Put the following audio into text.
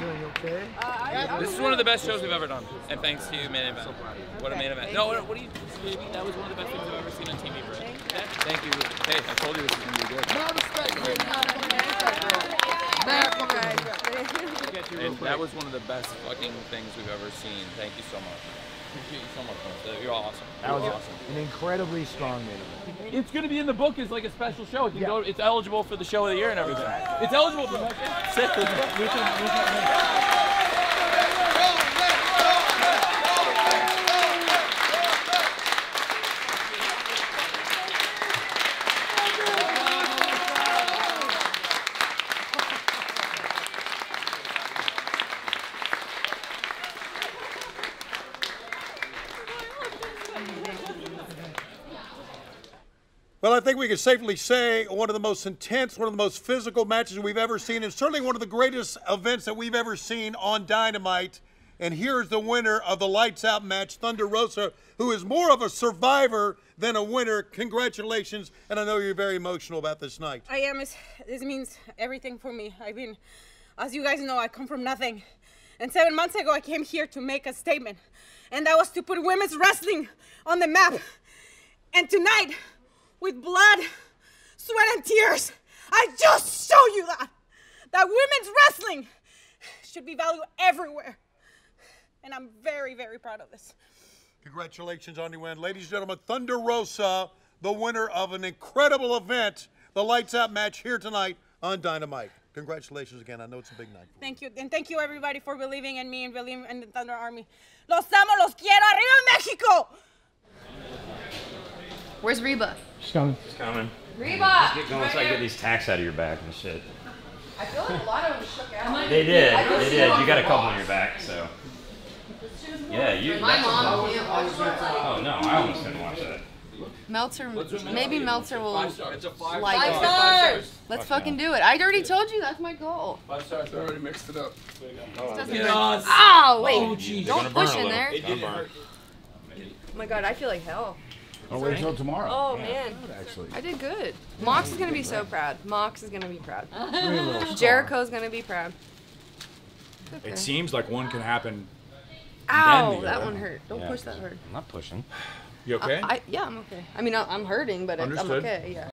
doing okay? Uh, this is one of the best shows we've ever done, and thanks to you, main event. What a main event! No, what, what do you. That was one of the best things I've ever seen on TV, Thank you. Hey, I told you this was gonna be good. No respect. That was one of the best fucking things we've ever seen. Thank you so much. Appreciate you so much, man. You're awesome. That was You're awesome. An incredibly strong main event. It's gonna be in the book as like a special show. It can go. It's eligible for the show of the year and everything. It's eligible for that. Well, I think we can safely say one of the most intense, one of the most physical matches we've ever seen, and certainly one of the greatest events that we've ever seen on Dynamite. And here's the winner of the Lights Out match, Thunder Rosa, who is more of a survivor than a winner. Congratulations, and I know you're very emotional about this night. I am. It's, this means everything for me. I've been, as you guys know, I come from nothing. And seven months ago, I came here to make a statement. And that was to put women's wrestling on the map. And tonight, with blood, sweat, and tears, I just show you that. That women's wrestling should be valued everywhere. And I'm very, very proud of this. Congratulations on your win. Ladies and gentlemen, Thunder Rosa, the winner of an incredible event, the Lights Out match here tonight on Dynamite. Congratulations again. I know it's a big night. Thank you. And thank you, everybody, for believing in me and believing in the Thunder Army. Los amo, los quiero. Arriba, Mexico! Where's Reba? She's coming. She's coming. Reba! Get going so I get these tacks out of your back and shit. I feel like a lot of them shook out. They did. They did. You got a couple on your back, so. Yeah, you. My that's a- mom can't watch that. Oh no, I almost couldn't watch that. Meltzer, maybe Meltzer will like It's a five it. stars. Let's fucking do it. I already told you that's my goal. Five stars. I already mixed it up. Doesn't Get oh, oh wait! Oh, jeez. Don't push in there. It didn't hurt. Oh my god, I feel like hell. I'll wait until tomorrow. Oh man, Actually, I did good. Mox is gonna be so proud. Mox is gonna be proud. Three little scar. Jericho's gonna be proud. Okay. It seems like one can happen. Ow, then that one hurt. Don't Yeah. push that hard. I'm not pushing. You okay? I, yeah, I'm okay. I mean, I- I'm hurting, but it's, I'm okay. Yeah.